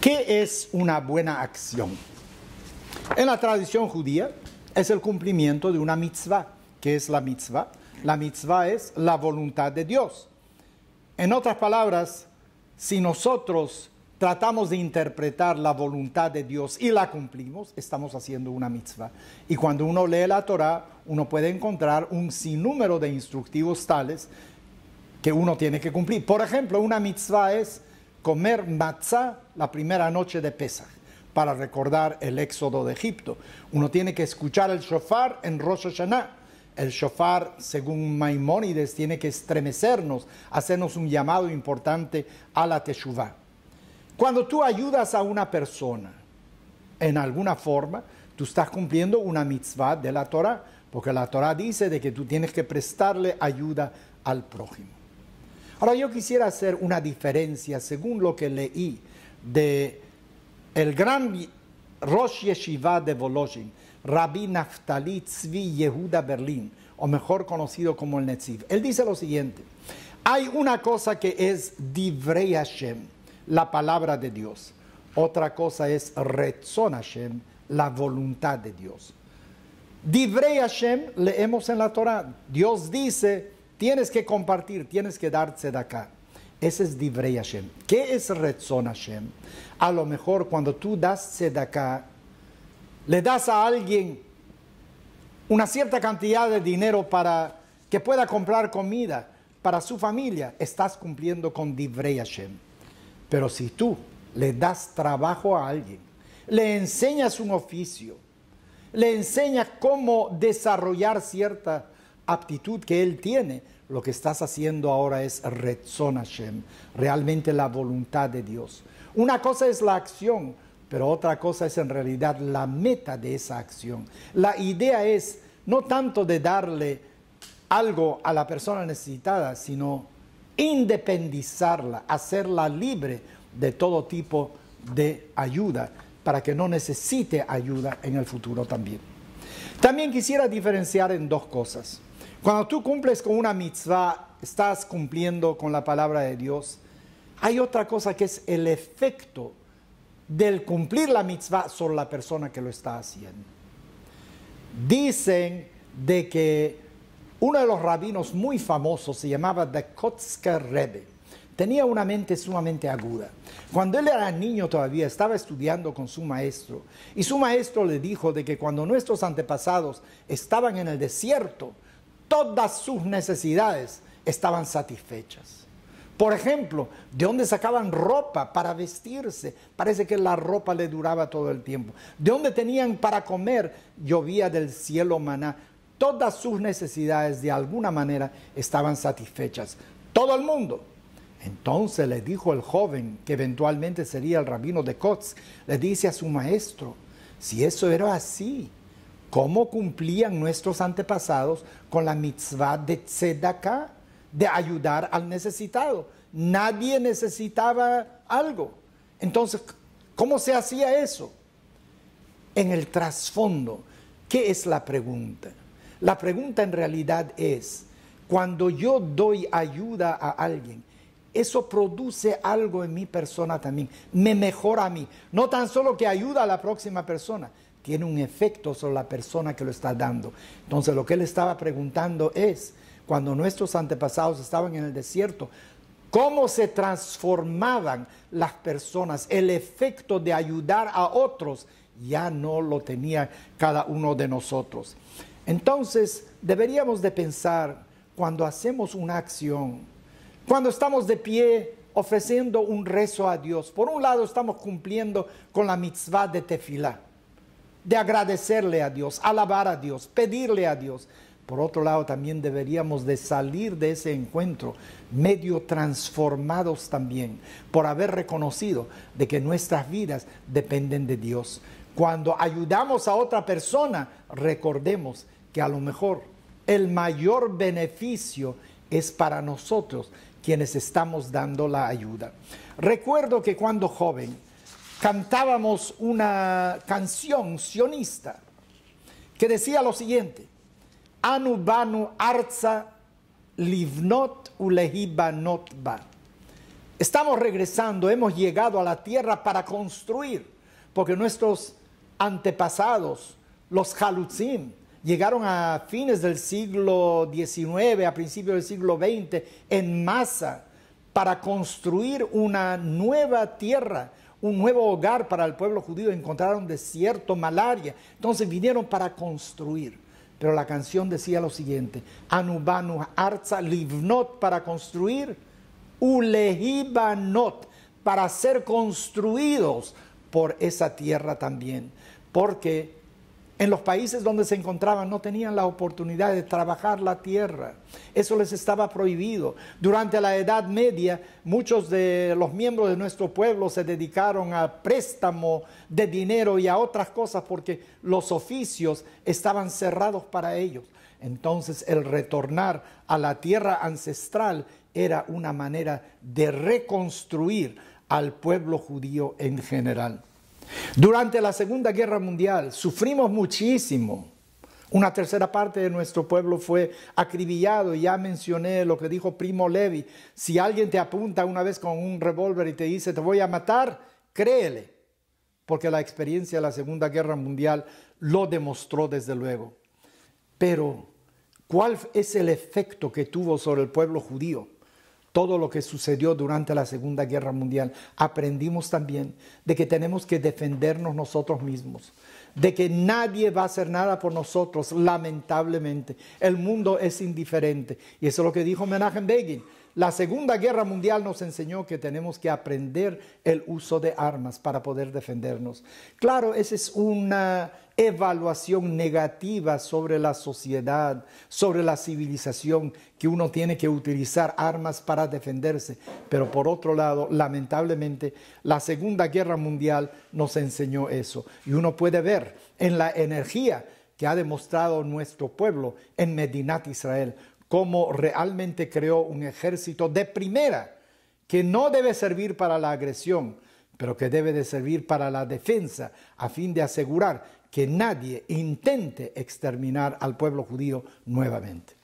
¿Qué es una buena acción? En la tradición judía es el cumplimiento de una mitzvah. ¿Qué es la mitzvah? La mitzvah es la voluntad de Dios. En otras palabras, si nosotros tratamos de interpretar la voluntad de Dios y la cumplimos, estamos haciendo una mitzvah. Y cuando uno lee la Torah, uno puede encontrar un sinnúmero de instructivos tales que uno tiene que cumplir. Por ejemplo, una mitzvah es comer matzah la primera noche de Pesach para recordar el éxodo de Egipto. Uno tiene que escuchar el shofar en Rosh Hashanah. El shofar, según Maimónides, tiene que estremecernos, hacernos un llamado importante a la teshuvah. Cuando tú ayudas a una persona en alguna forma, tú estás cumpliendo una mitzvah de la Torah, porque la Torah dice de que tú tienes que prestarle ayuda al prójimo. Ahora yo quisiera hacer una diferencia según lo que leí de el gran Rosh Yeshiva de Volozhin, Rabbi Naftali Tzvi Yehuda Berlin, o mejor conocido como el Netziv. Él dice lo siguiente, hay una cosa que es Divrei Hashem, la palabra de Dios. Otra cosa es Retzon Hashem, la voluntad de Dios. Divrei Hashem leemos en la Torah. Dios dice, tienes que compartir, tienes que darse de acá. Ese es Divrei Hashem. ¿Qué es Retzon Hashem? A lo mejor cuando tú das acá, le das a alguien una cierta cantidad de dinero para que pueda comprar comida para su familia, estás cumpliendo con Divrei Hashem. Pero si tú le das trabajo a alguien, le enseñas un oficio, le enseñas cómo desarrollar cierta aptitud que él tiene, lo que estás haciendo ahora es Retzon Hashem, realmente la voluntad de Dios. Una cosa es la acción, pero otra cosa es en realidad la meta de esa acción. La idea es no tanto de darle algo a la persona necesitada, sino independizarla, hacerla libre de todo tipo de ayuda para que no necesite ayuda en el futuro también. También quisiera diferenciar en dos cosas. Cuando tú cumples con una mitzvah, estás cumpliendo con la palabra de Dios. Hay otra cosa que es el efecto del cumplir la mitzvah sobre la persona que lo está haciendo. Dicen de que uno de los rabinos muy famosos se llamaba The Kotzker Rebbe. Tenía una mente sumamente aguda. Cuando él era niño todavía estaba estudiando con su maestro y su maestro le dijo de que cuando nuestros antepasados estaban en el desierto, todas sus necesidades estaban satisfechas. Por ejemplo, ¿de dónde sacaban ropa para vestirse? Parece que la ropa le duraba todo el tiempo. ¿De dónde tenían para comer? Llovía del cielo maná. Todas sus necesidades de alguna manera estaban satisfechas. Todo el mundo. Entonces le dijo el joven, que eventualmente sería el rabino de Kotz, le dice a su maestro, si eso era así, ¿cómo cumplían nuestros antepasados con la mitzvah de tzedakah, de ayudar al necesitado? Nadie necesitaba algo. Entonces, ¿cómo se hacía eso? En el trasfondo, ¿qué es la pregunta? La pregunta en realidad es, cuando yo doy ayuda a alguien, eso produce algo en mi persona también, me mejora a mí. No tan solo que ayuda a la próxima persona, tiene un efecto sobre la persona que lo está dando. Entonces lo que él estaba preguntando es, cuando nuestros antepasados estaban en el desierto, cómo se transformaban las personas, el efecto de ayudar a otros ya no lo tenía cada uno de nosotros. Entonces deberíamos de pensar cuando hacemos una acción, cuando estamos de pie ofreciendo un rezo a Dios, por un lado estamos cumpliendo con la mitzvah de tefilá, de agradecerle a Dios, alabar a Dios, pedirle a Dios. Por otro lado, también deberíamos de salir de ese encuentro medio transformados también por haber reconocido de que nuestras vidas dependen de Dios. Cuando ayudamos a otra persona, recordemos que a lo mejor el mayor beneficio es para nosotros quienes estamos dando la ayuda. Recuerdo que cuando joven cantábamos una canción sionista que decía lo siguiente, Anu Banu Arza livnot ulehibanot ba. Estamos regresando, hemos llegado a la tierra para construir, porque nuestros antepasados, los Halutzim, llegaron a fines del siglo XIX, a principios del siglo XX, en masa, para construir una nueva tierra, un nuevo hogar para el pueblo judío. Encontraron desierto, malaria. Entonces vinieron para construir. Pero la canción decía lo siguiente: Anubanu arza livnot para construir, ulehibanot para ser construidos por esa tierra también. Porque en los países donde se encontraban no tenían la oportunidad de trabajar la tierra. Eso les estaba prohibido. Durante la Edad Media, muchos de los miembros de nuestro pueblo se dedicaron a préstamo de dinero y a otras cosas porque los oficios estaban cerrados para ellos. Entonces el retornar a la tierra ancestral era una manera de reconstruir al pueblo judío en general. Durante la Segunda Guerra Mundial sufrimos muchísimo. Una tercera parte de nuestro pueblo fue acribillado. Ya mencioné lo que dijo Primo Levi. Si alguien te apunta una vez con un revólver y te dice te voy a matar, créele. Porque la experiencia de la Segunda Guerra Mundial lo demostró desde luego. Pero, ¿cuál es el efecto que tuvo sobre el pueblo judío? Todo lo que sucedió durante la Segunda Guerra Mundial, aprendimos también de que tenemos que defendernos nosotros mismos, de que nadie va a hacer nada por nosotros, lamentablemente. El mundo es indiferente. Y eso es lo que dijo Menachem Begin. La Segunda Guerra Mundial nos enseñó que tenemos que aprender el uso de armas para poder defendernos. Claro, esa es una evaluación negativa sobre la sociedad, sobre la civilización, que uno tiene que utilizar armas para defenderse. Pero por otro lado, lamentablemente, la Segunda Guerra Mundial nos enseñó eso. Y uno puede ver en la energía que ha demostrado nuestro pueblo en Medinat Israel, cómo realmente creó un ejército de primera, que no debe servir para la agresión, pero que debe de servir para la defensa, a fin de asegurar que nadie intente exterminar al pueblo judío nuevamente.